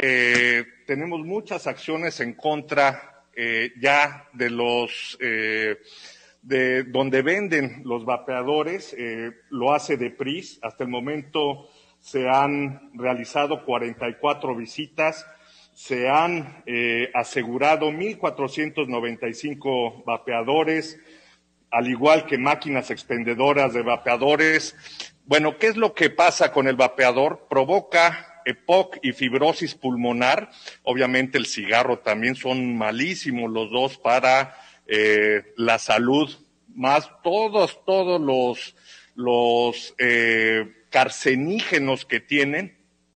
eh, tenemos muchas acciones en contra eh, ya de los eh, de donde venden los vapeadores, lo hace DEPRIS. Hasta el momento se han realizado 44 visitas, se han asegurado 1.495 vapeadores, al igual que máquinas expendedoras de vapeadores. Bueno, ¿qué es lo que pasa con el vapeador? Provoca EPOC y fibrosis pulmonar. Obviamente el cigarro también son malísimos los dos para eh, la salud, más todos, todos los, los eh, que tienen